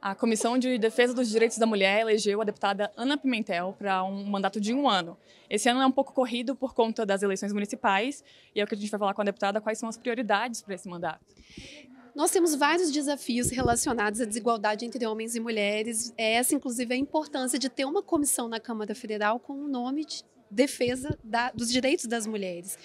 A Comissão de Defesa dos Direitos da Mulher elegeu a deputada Ana Pimentel para um mandato de um ano. Esse ano é um pouco corrido por conta das eleições municipais e é o que a gente vai falar com a deputada quais são as prioridades para esse mandato. Nós temos vários desafios relacionados à desigualdade entre homens e mulheres. Essa, inclusive, é a importância de ter uma comissão na Câmara Federal com o nome de defesa da, dos direitos das mulheres.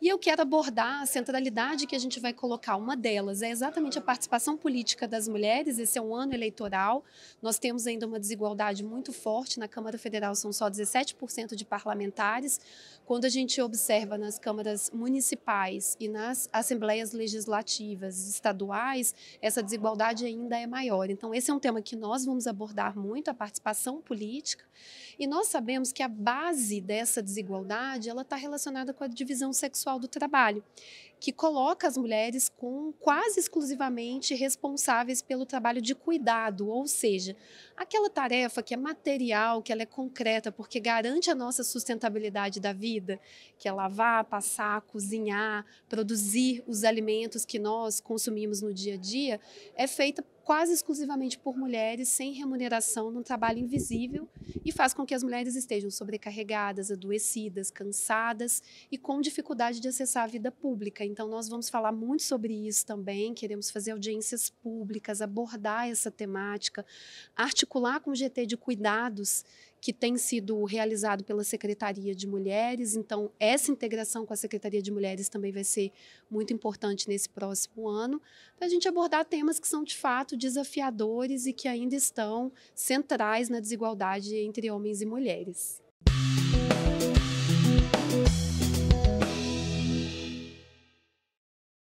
E eu quero abordar a centralidade que a gente vai colocar. Uma delas é exatamente a participação política das mulheres. Esse é um ano eleitoral. Nós temos ainda uma desigualdade muito forte. Na Câmara Federal são só 17% de parlamentares. Quando a gente observa nas câmaras municipais e nas assembleias legislativas estaduais, essa desigualdade ainda é maior. Então, esse é um tema que nós vamos abordar muito, a participação política. E nós sabemos que a base dessa desigualdade ela está relacionada com a divisão sexual do trabalho, que coloca as mulheres com quase exclusivamente responsáveis pelo trabalho de cuidado, ou seja, aquela tarefa que é material, que ela é concreta, porque garante a nossa sustentabilidade da vida, que é lavar, passar, cozinhar, produzir os alimentos que nós consumimos no dia a dia, é feita quase exclusivamente por mulheres, sem remuneração, num trabalho invisível e faz com que as mulheres estejam sobrecarregadas, adoecidas, cansadas e com dificuldade de acessar a vida pública. Então, nós vamos falar muito sobre isso também. Queremos fazer audiências públicas, abordar essa temática, articular com o GT de cuidados que tem sido realizado pela Secretaria de Mulheres. Então, essa integração com a Secretaria de Mulheres também vai ser muito importante nesse próximo ano, para a gente abordar temas que são de fato desafiadores e que ainda estão centrais na desigualdade entre homens e mulheres.